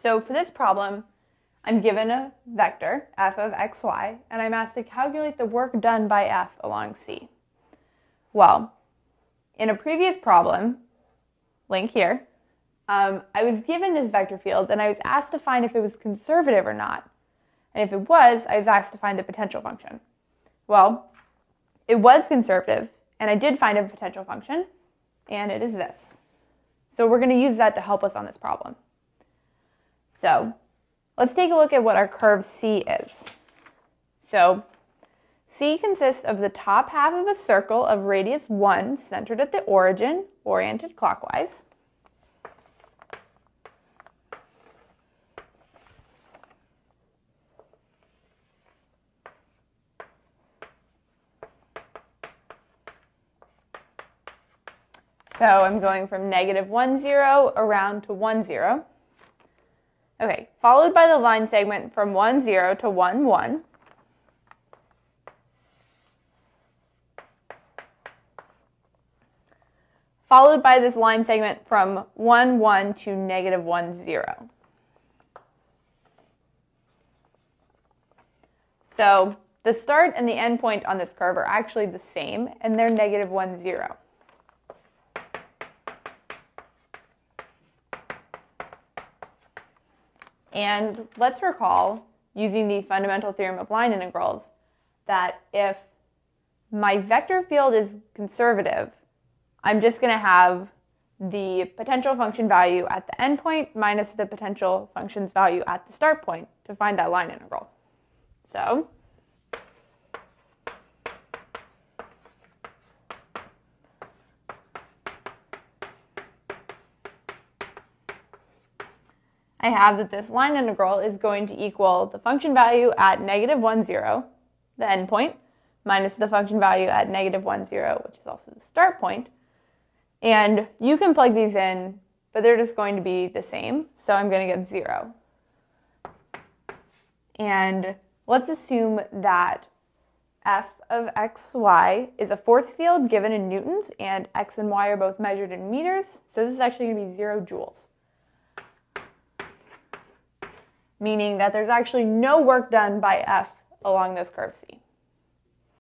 So for this problem, I'm given a vector, f of xy, and I'm asked to calculate the work done by f along c. Well, in a previous problem, link here, um, I was given this vector field and I was asked to find if it was conservative or not. And if it was, I was asked to find the potential function. Well, it was conservative, and I did find a potential function, and it is this. So we're going to use that to help us on this problem. So let's take a look at what our curve C is. So C consists of the top half of a circle of radius 1 centered at the origin, oriented clockwise. So I'm going from negative 1, 0 around to 1, 0. Okay, followed by the line segment from 1, 0 to 1, 1. Followed by this line segment from 1, 1 to negative 1, 0. So the start and the end point on this curve are actually the same, and they're negative 1, 0. And let's recall, using the fundamental theorem of line integrals, that if my vector field is conservative, I'm just going to have the potential function value at the endpoint minus the potential function's value at the start point to find that line integral. So I have that this line integral is going to equal the function value at negative 1, 0, the endpoint, minus the function value at negative 1, 0, which is also the start point. And you can plug these in, but they're just going to be the same. So I'm going to get 0. And let's assume that f of xy is a force field given in newtons, and x and y are both measured in meters. So this is actually going to be 0 joules meaning that there's actually no work done by F along this curve C.